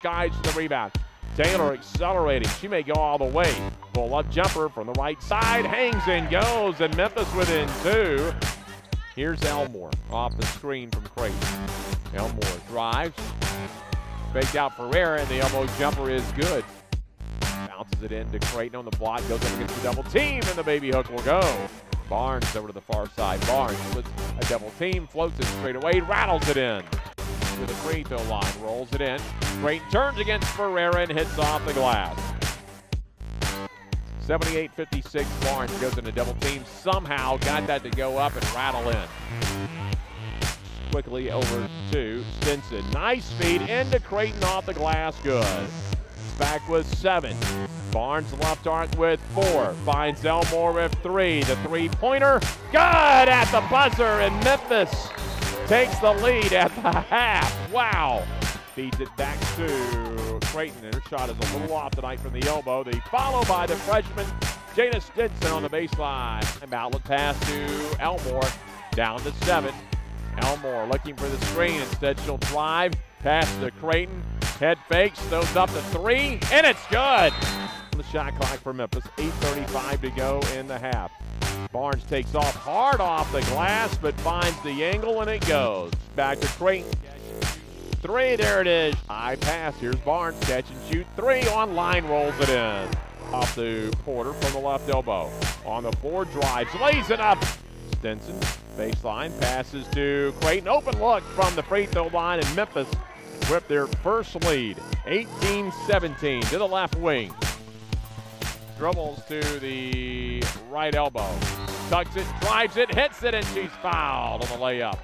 guys the rebound. Taylor accelerating. She may go all the way. Pull up jumper from the right side. Hangs and goes. And Memphis within two. Here's Elmore off the screen from Creighton. Elmore drives. Faked out Ferreira, and the elbow jumper is good. Bounces it into Creighton on the block. Goes up against the double team, and the baby hook will go. Barnes over to the far side. Barnes with a double team. Floats it straight away. Rattles it in to the free throw line. Rolls it in. Creighton turns against Ferreira and hits off the glass. 78-56 Barnes goes into double team. Somehow got that to go up and rattle in. Quickly over to Stinson. Nice feed into Creighton off the glass. Good. Back with seven. Barnes left arc with four. Finds Elmore with three. The three-pointer. Good at the buzzer in Memphis takes the lead at the half. Wow. Feeds it back to Creighton. And her shot is a little off tonight from the elbow. The follow by the freshman Jada Stinson on the baseline. And outlet pass to Elmore. Down to seven. Elmore looking for the screen. Instead, she'll drive. Pass to Creighton. Head fakes. Throws up to three. And it's good. Shot clock for Memphis. 8.35 to go in the half. Barnes takes off hard off the glass, but finds the angle and it goes. Back to Creighton. Three, there it is. High pass. Here's Barnes. Catch and shoot three on line, rolls it in. Off the Porter from the left elbow. On the floor, drives, lays it up. Stinson, baseline, passes to Creighton. Open look from the free throw line, and Memphis whipped their first lead. 18 17 to the left wing. Dribbles to the right elbow. Tucks it, drives it, hits it, and she's fouled on the layup.